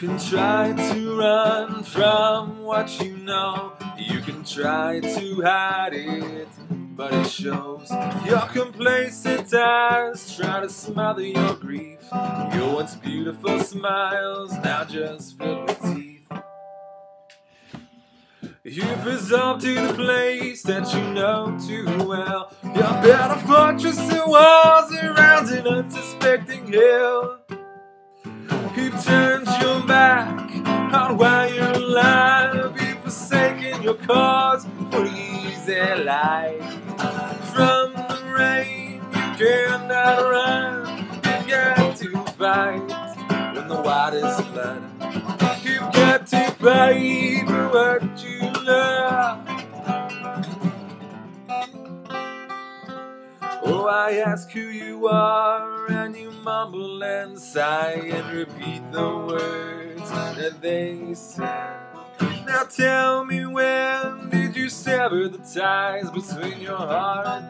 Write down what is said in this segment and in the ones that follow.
You can try to run from what you know. You can try to hide it, but it shows. Your complacent eyes try to smother your grief. Your once beautiful smiles now just filled with teeth. You've resolved to the place that you know too well. Your better fortress and walls around an unsuspecting hill. You've turned your back on why you're alive. You've forsaken your cause for easy life. From the rain, you cannot run. You've got to fight when the waters flood. You've got to fight for what you love. Oh, I ask who you are, and you mumble and sigh and repeat the words that they said. Now tell me when did you sever the ties between your heart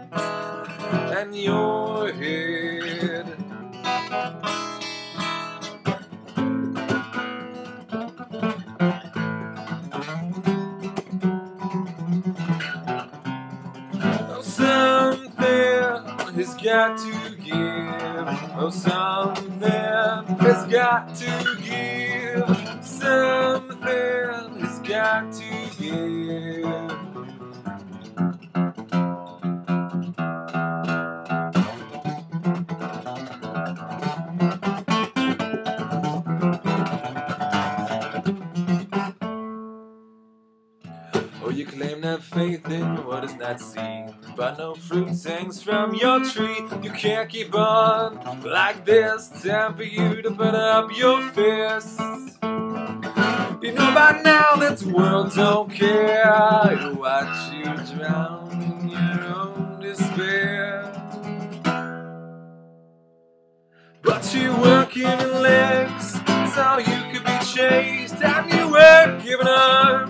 and your head? Got to give. Oh, something has got to give. Something has got to give. Claim that faith in what is not seen, but no fruit hangs from your tree. You can't keep on like this. Time for you to put up your fists. You know by now that the world don't care. You watch you drown in your own despair. But you work in legs so you could be chased, and you work giving to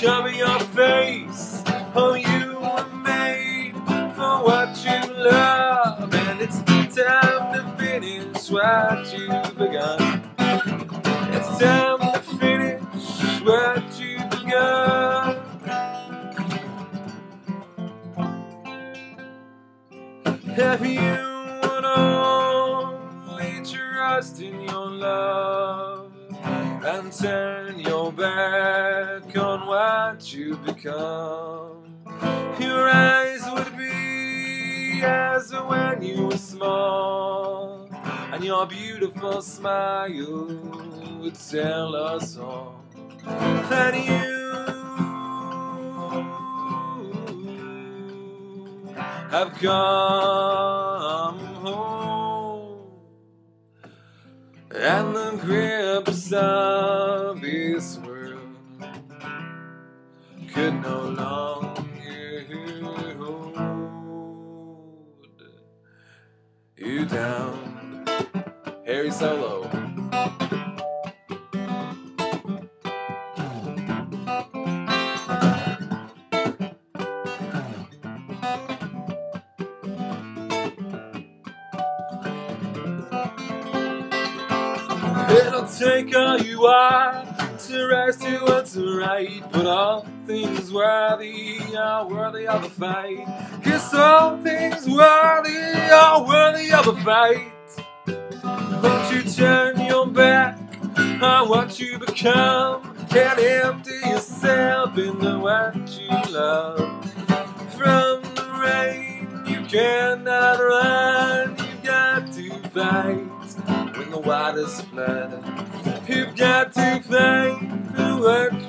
cover your face. Oh, you were made for what you love, and it's time to finish what you've begun. It's time to finish what you've begun. Have you only trust in your love and turn your back on what you've become? Your eyes would be as when you were small, and your beautiful smile would tell us all that you have come home, and the grips of this world could no longer hold you down. Harry Solo. It'll take all you are to rise to what's right, but all things worthy are worthy of a fight. Yes, all things worthy are worthy of a fight. Won't you turn your back on what you become Can't empty yourself into what you love? From the rain, you cannot run, waters flood. You've got to fight for what